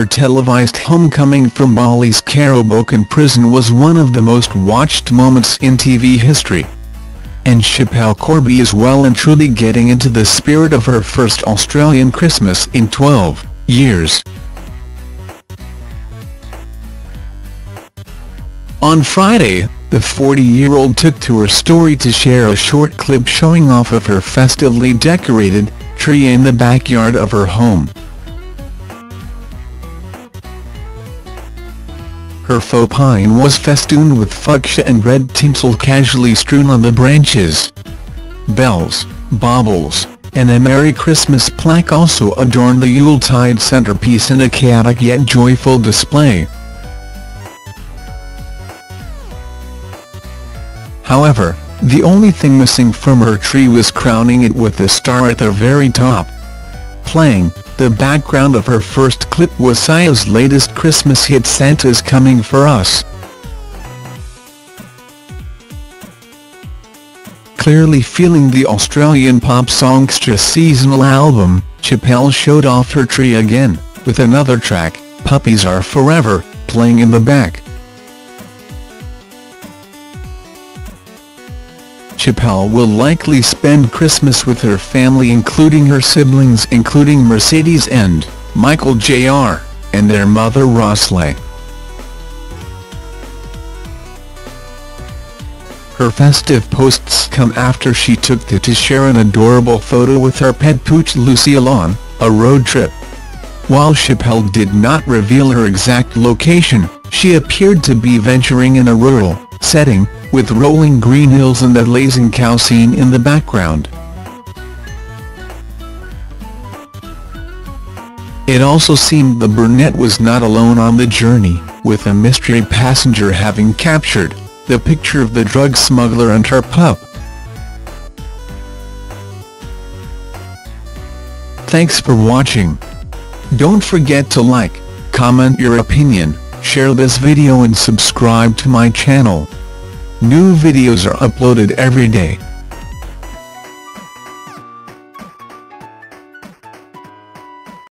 Her televised homecoming from Bali's Kerobokan prison was one of the most watched moments in TV history. And Schapelle Corby is well and truly getting into the spirit of her first Australian Christmas in 12 years. On Friday, the 40-year-old took to her story to share a short clip showing off of her festively decorated tree in the backyard of her home. Her faux pine was festooned with fuchsia and red tinsel casually strewn on the branches. Bells, baubles, and a Merry Christmas plaque also adorned the Yuletide centerpiece in a chaotic yet joyful display. However, the only thing missing from her tree was crowning it with a star at the very top. Playing, the background of her first clip was Sia's latest Christmas hit Santa's Coming for Us. Clearly feeling the Australian pop songstress seasonal album, Schapelle showed off her tree again, with another track, Puppies Are Forever, playing in the back. Schapelle will likely spend Christmas with her family including her siblings including Mercedes and Michael Jr., and their mother Rosleigh. Her festive posts come after she took to share an adorable photo with her pet pooch Lucille on a road trip. While Schapelle did not reveal her exact location, she appeared to be venturing in a rural setting, with rolling green hills and the blazing cow scene in the background. It also seemed the brunette was not alone on the journey, with a mystery passenger having captured the picture of the drug smuggler and her pup. Thanks for watching. Don't forget to like, comment your opinion, share this video and subscribe to my channel. New videos are uploaded every day.